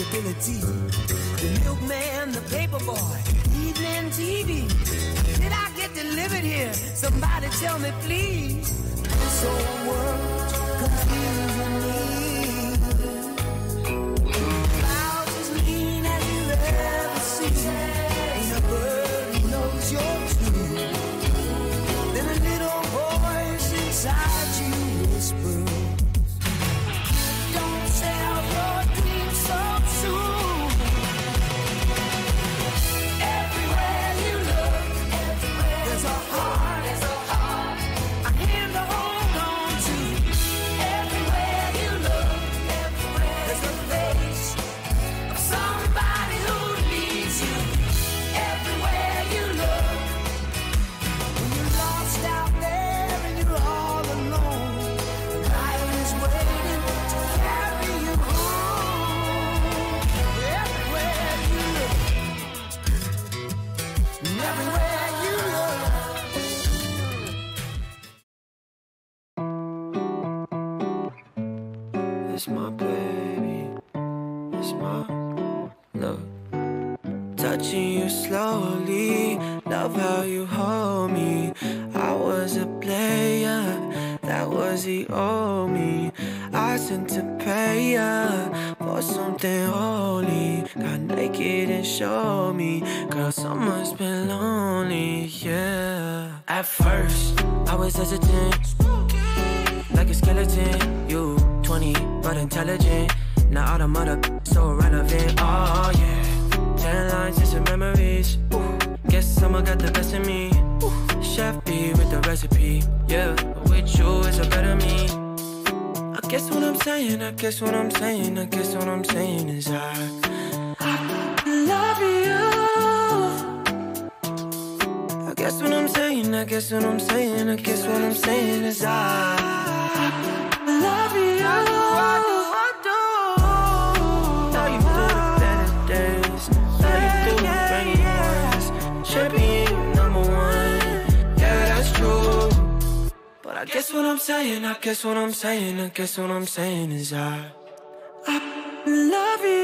responsibility. The milkman, the paper boy, evening TV. Did I get delivered here? Somebody tell me, please. This whole world's confusing It's my baby. It's my love. Touching you slowly. Love how you hold me. I was a player. That was the me. I sent to pay for something holy. Got naked and showed me. Girl, someone's been lonely. Yeah. At first, I was hesitant like a skeleton. You 20, but intelligent. Now all the mother so relevant. Oh yeah. Ten lines some memories. Guess someone got the best of me. Chef B with the recipe. Yeah, with you is a better me. Guess what I'm saying, I guess what I'm saying, I guess what I'm saying is I, love you. I guess what I'm saying, I guess what I'm saying, I guess what I'm saying is I love you. I guess what I'm saying, I guess what I'm saying, I guess what I'm saying is I, I love you.